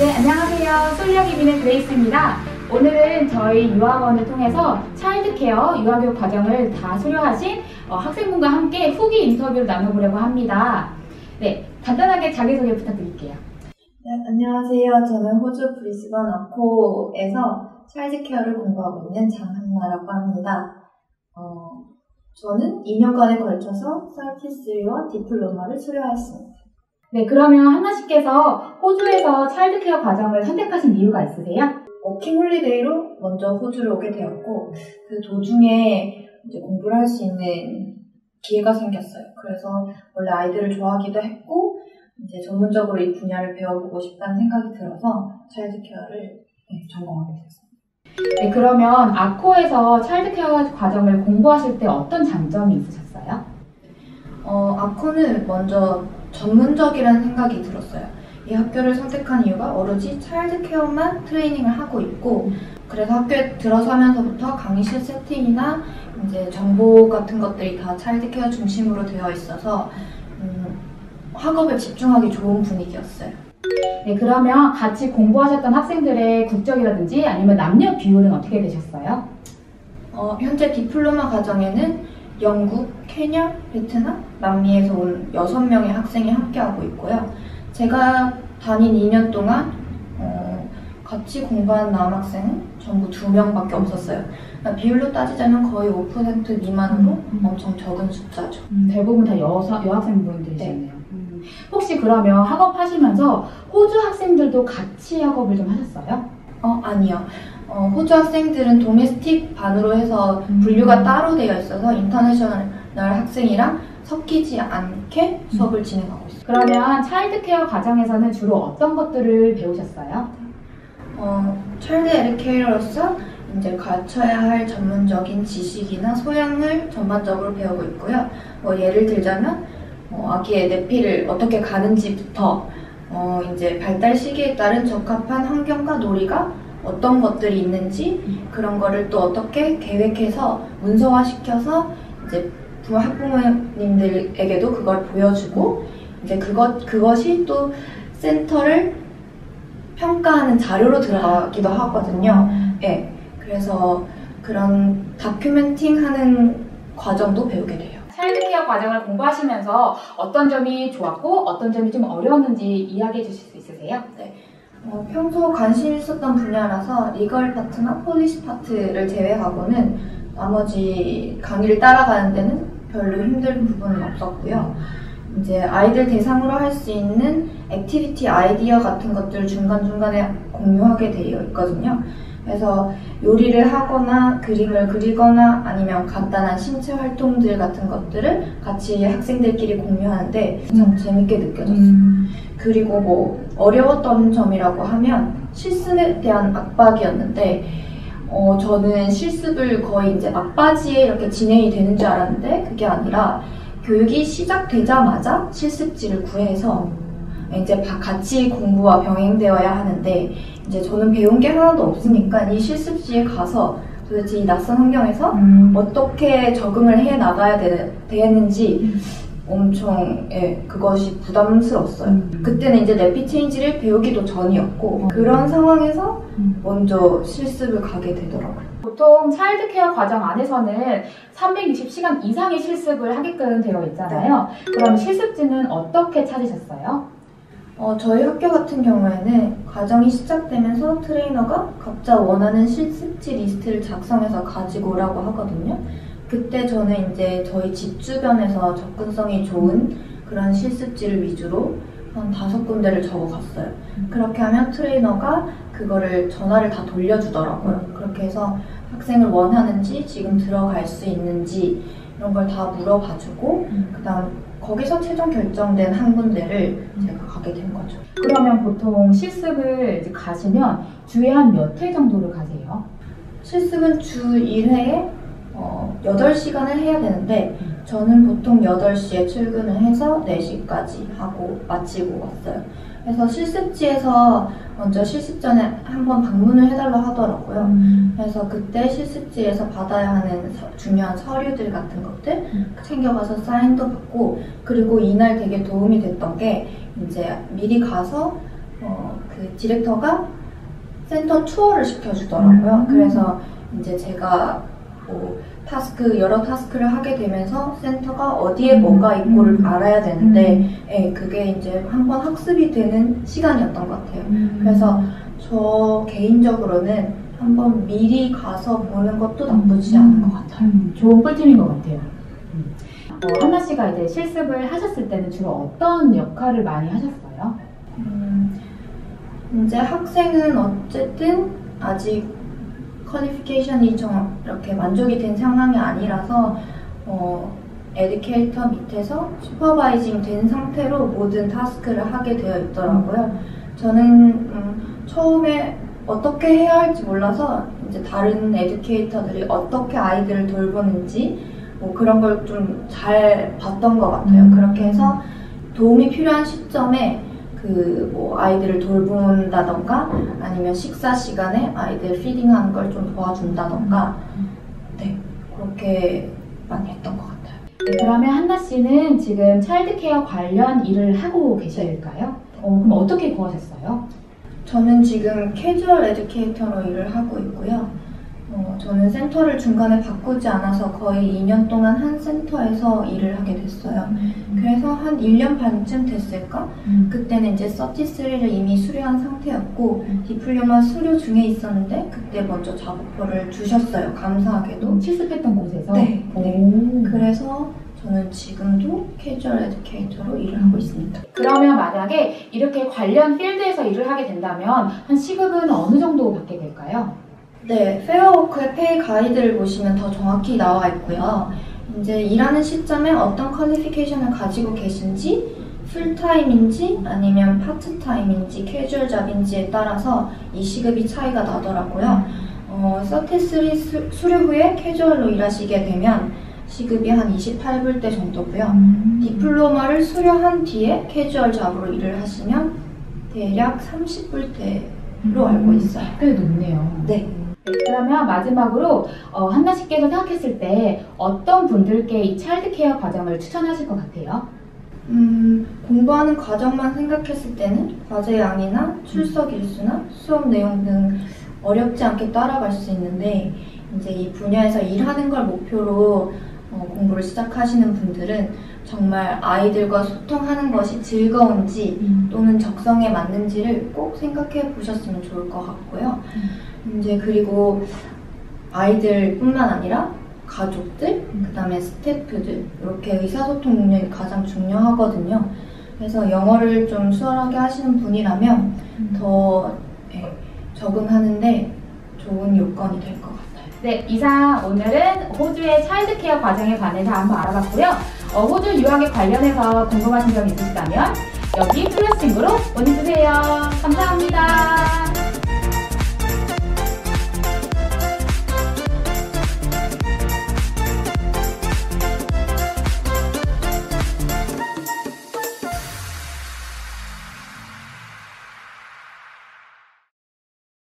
네, 안녕하세요. 비는 그레이스입니다. 오늘은 저희 유학원을 통해서 childcare 유아교육 과정을 다 수료하신 어, 학생분과 함께 후기 인터뷰를 나눠보려고 합니다. 네, 간단하게 자기소개 부탁드릴게요. 네, 안녕하세요. 저는 호주 브리스번 아코에서 childcare를 공부하고 있는 장한나라고 합니다. 어, 저는 2년간에 걸쳐서 Cert Three와 diploma를 수료하였습니다. 네, 그러면 한나 씨께서 호주에서 childcare 과정을 선택하신 이유가 있으세요? 워킹 홀리데이로 먼저 호주를 오게 되었고 그 도중에 이제 공부를 할 수 있는 기회가 생겼어요. 그래서 원래 아이들을 좋아하기도 했고 이제 전문적으로 이 분야를 배워보고 싶다는 생각이 들어서 childcare를 네, 전공하게 되었습니다. 네, 그러면 아코에서 childcare 과정을 공부하실 때 어떤 장점이 있으셨어요? 어, 아코는 먼저 전문적이라는 생각이 들었어요. 이 학교를 선택한 이유가 오로지 차일드 케어만 트레이닝을 하고 있고 그래서 학교에 들어서면서부터 강의실 세팅이나 이제 정보 같은 것들이 다 차일드 케어 중심으로 되어 있어서 음, 학업에 집중하기 좋은 분위기였어요. 네, 그러면 같이 공부하셨던 학생들의 국적이라든지 아니면 남녀 비율은 어떻게 되셨어요? 어, 현재 디플로마 과정에는 영국, 케냐, 베트남, 남미에서 온 6명의 학생이 함께하고 있고요. 제가 다닌 2년 동안 어, 같이 공부한 남학생은 전부 2명밖에 없었어요. 그러니까 비율로 따지자면 거의 5% 미만으로 음. 엄청 적은 숫자죠. 음, 대부분 다 여사, 여학생분들이셨네요. 음, 혹시 그러면 학업하시면서 호주 학생들도 같이 학업을 좀 하셨어요? 어, 아니요. 어, 호주 학생들은 domestic 반으로 해서 음. 분류가 따로 되어 있어서 international 학생이랑 섞이지 않게 수업을 진행하고 있어요. 그러면 childcare 과정에서는 주로 어떤 것들을 배우셨어요? 어, child educator로서 이제 갖춰야 할 전문적인 지식이나 소양을 전반적으로 배우고 있고요. 뭐 예를 들자면 어, 아기의 nappy를 어떻게 가는지부터 어, 이제 발달 시기에 따른 적합한 환경과 놀이가 어떤 것들이 있는지 그런 거를 또 어떻게 계획해서 문서화시켜서 이제 부- 학부모님들에게도 그걸 보여주고 이제 그것 그것이 또 센터를 평가하는 자료로 들어가기도 하거든요. 예. 그래서 그런 다큐멘팅 하는 과정도 배우게 돼요. 차일드케어 과정을 공부하시면서 어떤 점이 좋았고 어떤 점이 좀 어려웠는지 이야기해 주실 수 있으세요? 어, 평소 관심 있었던 분야라서 legal 파트나 policy 파트를 제외하고는 나머지 강의를 따라가는 데는 별로 힘든 부분은 없었고요. 이제 아이들 대상으로 할 수 있는 activity 아이디어 같은 것들을 중간중간에 공유하게 되어 있거든요. 그래서 요리를 하거나 그림을 그리거나 아니면 간단한 신체 활동들 같은 것들을 같이 학생들끼리 공유하는데 참 재밌게 느껴졌어요. 그리고 뭐 어려웠던 점이라고 하면 실습에 대한 압박이었는데 어 저는 실습을 거의 이제 막바지에 이렇게 진행이 되는 줄 알았는데 그게 아니라 교육이 시작되자마자 실습지를 구해서 이제 바- 같이 공부와 병행되어야 하는데 이제 저는 배운 게 하나도 없으니까 이 실습지에 가서 도대체 이 낯선 환경에서 음. 어떻게 적응을 해 나가야 되, 되는지 엄청 예, 그것이 부담스러웠어요. 음. 그때는 이제 nappy change를 배우기도 전이었고 음. 그런 상황에서 음. 먼저 실습을 가게 되더라고요. 보통 childcare 과정 안에서는 360시간 이상의 실습을 하게끔 되어 있잖아요. 그럼 실습지는 어떻게 찾으셨어요? 어, 저희 학교 같은 경우에는 과정이 시작되면서 트레이너가 각자 원하는 실습지 리스트를 작성해서 가지고 오라고 하거든요. 그때 저는 이제 저희 집 주변에서 접근성이 좋은 그런 실습지를 위주로 한 다섯 군데를 적어 갔어요. 그렇게 하면 트레이너가 그거를 전화를 다 돌려주더라고요. 그렇게 해서 학생을 원하는지 지금 들어갈 수 있는지 이런 걸 다 물어봐주고 그다음 거기서 최종 결정된 한 군데를 제가 가게 된 거죠. 그러면 보통 실습을 이제 가시면 주에 한 몇 회 정도를 가세요? 실습은 주 1회에 어, 8시간을 해야 되는데 저는 보통 8시에 출근을 해서 4시까지 하고 마치고 왔어요. 그래서 실습지에서 먼저 실습 전에 한번 방문을 해달라 하더라고요. 음. 그래서 그때 실습지에서 받아야 하는 서- 중요한 서류들 같은 것들 음. 챙겨가서 사인도 받고 그리고 이날 되게 도움이 됐던 게 이제 미리 가서 어, 그그 director가 센터 투어를 시켜주더라고요. 음. 그래서 이제 제가 뭐 task 여러 task를 하게 되면서 센터가 어디에 음. 뭐가 있고를 음. 알아야 되는데 예, 그게 이제 한번 학습이 되는 시간이었던 것 같아요. 음. 그래서 저 개인적으로는 한번 미리 가서 보는 것도 나쁘지 않은 것 같아요. 음, 좋은 꿀팁인 것 같아요. 음. 어, 한나 씨가 이제 실습을 하셨을 때는 주로 어떤 역할을 많이 하셨어요? 음, 이제 학생은 어쨌든 아직 qualification이 좀 이렇게 만족이 된 상황이 아니라서 어, educator 밑에서 supervising 된 상태로 모든 task를 하게 되어 있더라고요. 저는 음, 처음에 어떻게 해야 할지 몰라서 이제 다른 educator들이 어떻게 아이들을 돌보는지 뭐 그런 걸 좀 잘 봤던 것 같아요. 음. 그렇게 해서 도움이 필요한 시점에 그 뭐 아이들을 돌본다던가 아니면 식사 시간에 아이들 feeding하는 걸 좀 도와준다던가 네 그렇게 많이 했던 것 같아요. 네, 그러면 한나 씨는 지금 childcare 관련 일을 하고 계실까요? 어, 그럼 어떻게 구하셨어요? 저는 지금 casual educator로 일을 하고 있고요. 어, 저는 센터를 중간에 바꾸지 않아서 거의 2년 동안 한 센터에서 일을 하게 됐어요. 그래서 한 1년 반쯤 됐을까? 음. 그때는 이제 서티스를 이미 수료한 상태였고 음. diploma 수료 중에 있었는데 그때 먼저 job offer를 주셨어요. 감사하게도. 실습했던 곳에서? 네, 오. 그래서 저는 지금도 casual educator로 일을 하고 있습니다. 그러면 만약에 이렇게 관련 필드에서 일을 하게 된다면 한 시급은 어느 정도 받게 될까요? 네, Fair Work의 pay guide를 보시면 더 정확히 나와 있고요. 이제 일하는 시점에 어떤 qualification을 가지고 계신지 풀타임인지 아니면 파트타임인지 casual job인지에 따라서 이 시급이 차이가 나더라고요. 어, Cert three 수- 수료 후에 casual로 일하시게 되면 시급이 한 28불대 정도고요. 음. diploma를 수료한 뒤에 casual job으로 일을 하시면 대략 30불대로 알고 있어요. 꽤 높네요. 네. 네, 그러면 마지막으로 어, 한나 씨께서 생각했을 때 어떤 분들께 이 차일드케어 과정을 추천하실 것 같아요? 음, 공부하는 과정만 생각했을 때는 과제 양이나 출석 일수나 수업 내용 등 어렵지 않게 따라갈 수 있는데 이제 이 분야에서 일하는 걸 목표로 어, 공부를 시작하시는 분들은 정말 아이들과 소통하는 것이 즐거운지 또는 적성에 맞는지를 꼭 생각해 보셨으면 좋을 것 같고요. 이제 그리고 아이들뿐만 아니라 가족들, 그 다음에 스태프들 이렇게 의사소통 능력이 가장 중요하거든요. 그래서 영어를 좀 수월하게 하시는 분이라면 더 예, 적응하는데 좋은 요건이 될 것 같아요. 네, 이상 오늘은 호주의 차일드케어 과정에 관해서 한번 알아봤고요. 어, 호주 유학에 관련해서 궁금하신 점 있으시다면 여기 플러싱으로 문의 주세요. 감사합니다.